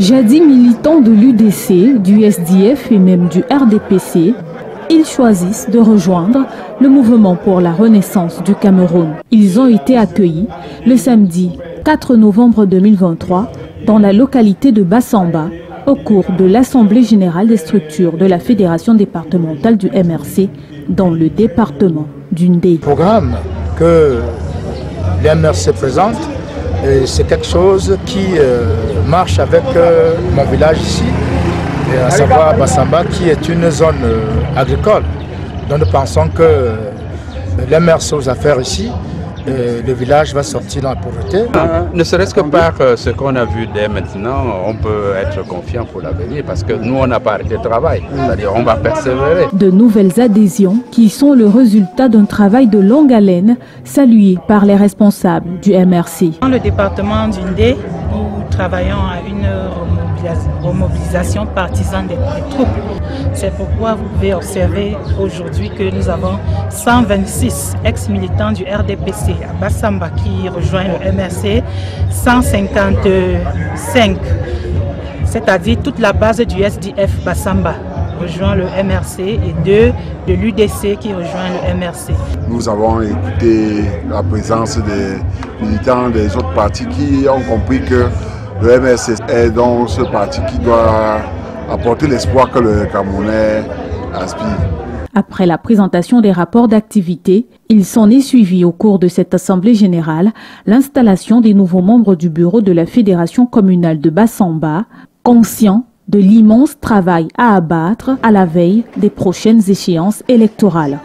Jadis militants de l'UDC, du SDF et même du RDPC, ils choisissent de rejoindre le mouvement pour la renaissance du Cameroun. Ils ont été accueillis le samedi 4 novembre 2023 dans la localité de Bassamba au cours de l'Assemblée générale des structures de la Fédération départementale du MRC dans le département d'Undé. Le programme que l'MRC présente, c'est quelque chose qui euh, marche avec euh, mon village ici, à savoir Bassamba, qui est une zone euh, agricole. Donc nous pensons que l'MRC aux affaires ici le village va sortir dans la pauvreté. Euh, ne serait-ce que par euh, ce qu'on a vu dès maintenant, on peut être confiant pour l'avenir parce que nous, on n'a pas arrêté le travail. C'est-à-dire on va persévérer. De nouvelles adhésions qui sont le résultat d'un travail de longue haleine salué par les responsables du MRC. Dans le département d'Undé, nous travaillons à une remobilisation partisane des, troupes. C'est pourquoi vous pouvez observer aujourd'hui que nous avons 126 ex-militants du RDPC à Bassamba qui rejoignent le MRC, 155, c'est-à-dire toute la base du SDF Bassamba rejoint le MRC et deux de l'UDC qui rejoint le MRC. Nous avons écouté la présence des militants des autres partis qui ont compris que le MSC est donc ce parti qui doit apporter l'espoir que le Camerounais. Après la présentation des rapports d'activité, il s'en est suivi au cours de cette Assemblée générale l'installation des nouveaux membres du bureau de la Fédération communale de Bassamba, conscient de l'immense travail à abattre à la veille des prochaines échéances électorales.